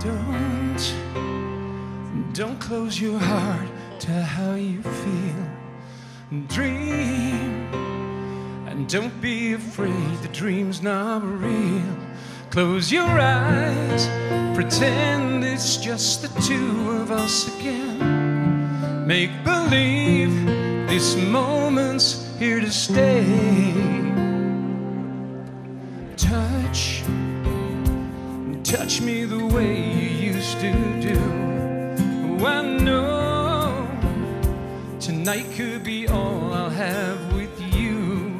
Don't, don't close your heart to how you feel. Dream, and don't be afraid the dream's not real. Close your eyes, pretend it's just the two of us again. Make believe this moment's here to stay. Touch me the way you used to do. Oh, I know tonight could be all I'll have with you.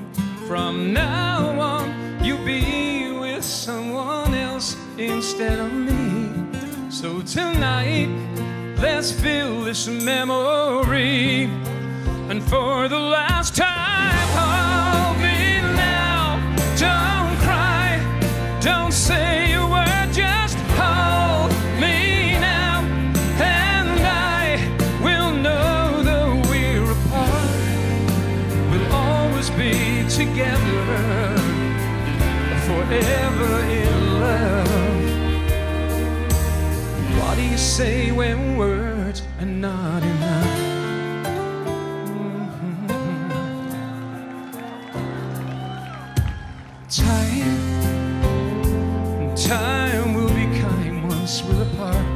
From now on, you'll be with someone else instead of me. So tonight, let's fill this memory. And for the last time, together, forever in love. What do you say when words are not enough? Mm-hmm. Time, time will be kind once we're apart,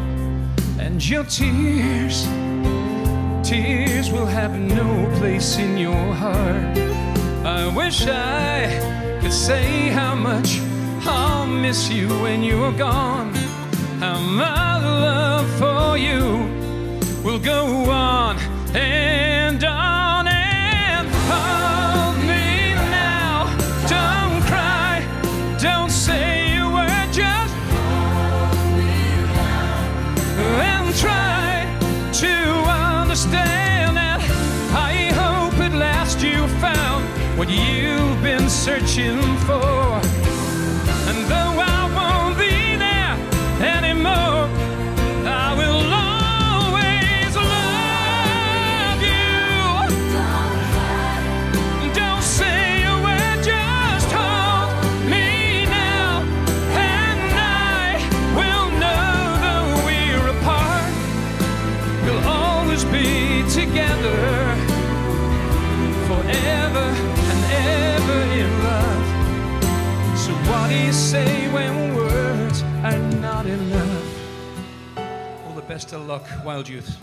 and your tears, tears will have no place in your heart. I wish I could say how much I'll miss you when you're gone. How my love for you will go on what you've been searching for. And though when words are not enough? All the best of luck, wild youth.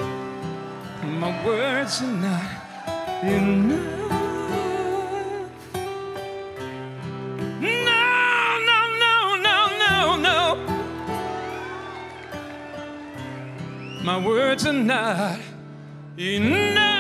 My words are not enough. No, no, no, no, no, no. My words are not enough.